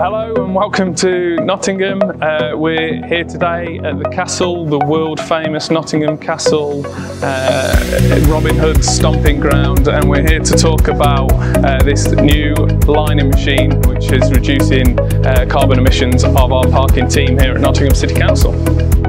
Hello and welcome to Nottingham. Uh, we're here today at the castle, the world famous Nottingham Castle, uh, Robin Hood's stomping ground and we're here to talk about uh, this new lining machine which is reducing uh, carbon emissions of our parking team here at Nottingham City Council.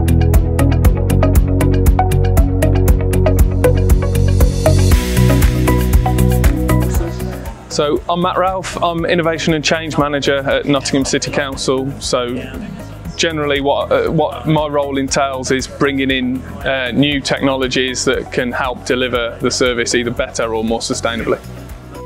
So I'm Matt Ralfe, I'm Innovation and Change Manager at Nottingham City Council. So generally what, uh, what my role entails is bringing in uh, new technologies that can help deliver the service either better or more sustainably.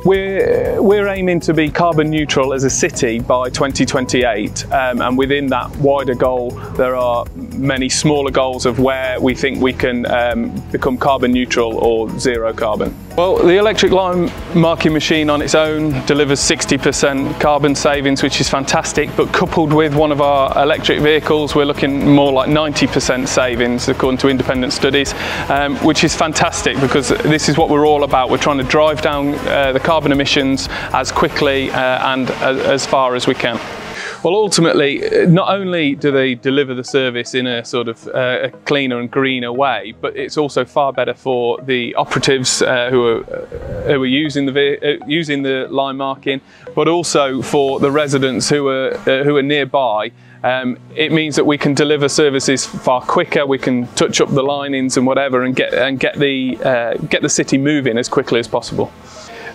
We're, we're aiming to be carbon neutral as a city by 2028 um, and within that wider goal there are many smaller goals of where we think we can um, become carbon neutral or zero carbon. Well, the electric line marking machine on its own delivers 60% carbon savings, which is fantastic, but coupled with one of our electric vehicles, we're looking more like 90% savings according to independent studies, um, which is fantastic because this is what we're all about. We're trying to drive down uh, the carbon emissions as quickly uh, and as, as far as we can. Well, ultimately, not only do they deliver the service in a sort of uh, a cleaner and greener way, but it's also far better for the operatives uh, who are who are using the uh, using the line marking, but also for the residents who are uh, who are nearby. Um, it means that we can deliver services far quicker. We can touch up the linings and whatever, and get and get the uh, get the city moving as quickly as possible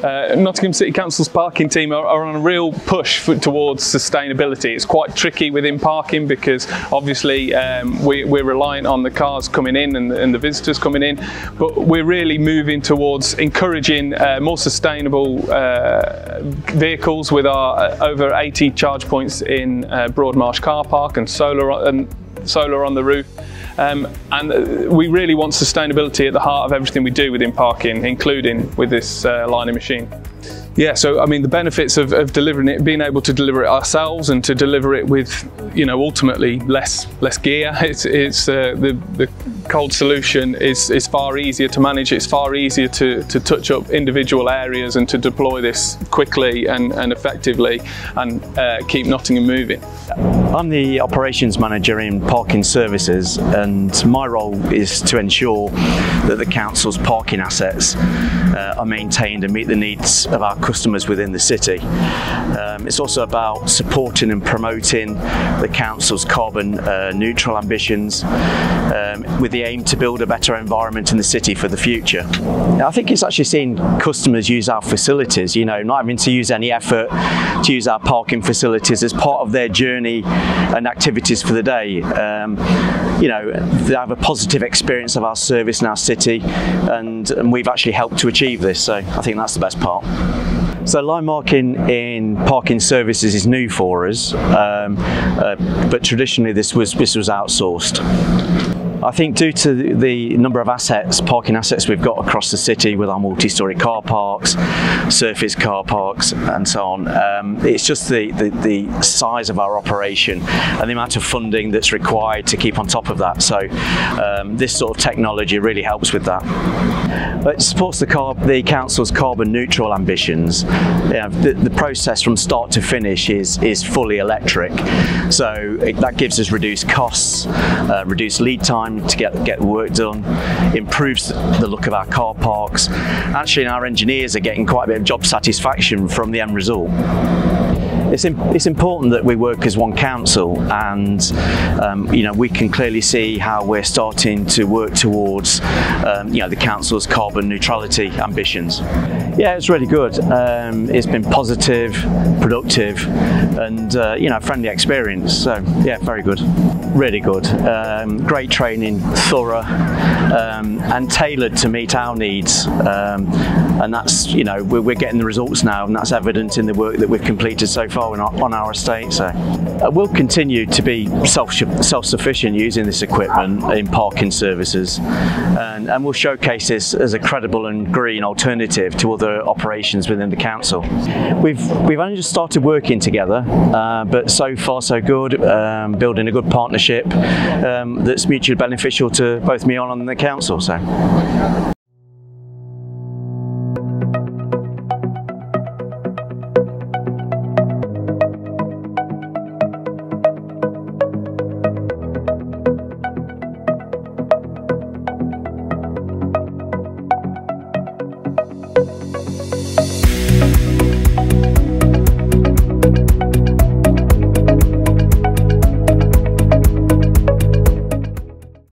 uh, Nottingham City Council's parking team are, are on a real push for, towards sustainability. It's quite tricky within parking because obviously um, we, are reliant on the cars coming in and, and, the visitors coming in, but we're really moving towards encouraging uh, more sustainable uh, vehicles with our uh, over 80 charge points in uh, Broadmarsh car park and solar and solar on the roof. Um, and uh, we really want sustainability at the heart of everything we do within parking, including with this uh, lining machine. Yeah, so I mean the benefits of, of, delivering it, being able to deliver it ourselves and to deliver it with, you know, ultimately less less gear. It's, it's uh, the, the cold solution is, is far easier to manage. It's far easier to, to touch up individual areas and to deploy this quickly and, and effectively and uh, keep Nottingham moving. I'm the operations manager in parking services and my role is to ensure that the council's parking assets uh, are maintained and meet the needs of our customers within the city. Um, it's also about supporting and promoting the council's carbon uh, neutral ambitions um, with the aim to build a better environment in the city for the future. I think it's actually seeing customers use our facilities, you know, not having to use any effort to use our parking facilities as part of their journey and activities for the day. Um, you know, they have a positive experience of our service in our city and, and we've actually helped to achieve this, so I think that's the best part. So line marking in parking services is new for us, um, uh, but traditionally this was this was outsourced. I think due to the number of assets, parking assets we've got across the city with our multi-storey car parks, surface car parks and so on, um, it's just the, the, the, size of our operation and the amount of funding that's required to keep on top of that. So um, this sort of technology really helps with that. It supports the, the council's carbon neutral ambitions. the, the, process from start to finish is, is fully electric. So it, that gives us reduced costs, uh, reduced lead time, time to get get work done, improves the look of our car parks. Actually, our engineers are getting quite a bit of job satisfaction from the end result it's, it's important that we work as one council and um, you know we can clearly see how we're starting to work towards um, you know the council's carbon neutrality ambitions. Yeah, it's really good. Um, it's been positive, productive, and uh, you know friendly experience. So yeah, very good, really good. Um, great training, thorough, um, and tailored to meet our needs. Um, and that's you know we're, we're getting the results now, and that's evident in the work that we've completed so far on our, on our estate. So uh, we'll continue to be self self-sufficient using this equipment in parking services, and, and we'll showcase this as a credible and green alternative to other operations within the council. We've we've only just started working together, uh, but so far so good. Um, building a good partnership um, that's mutually beneficial to both me and the council. So.